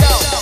No.